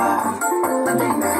Lima, Lima.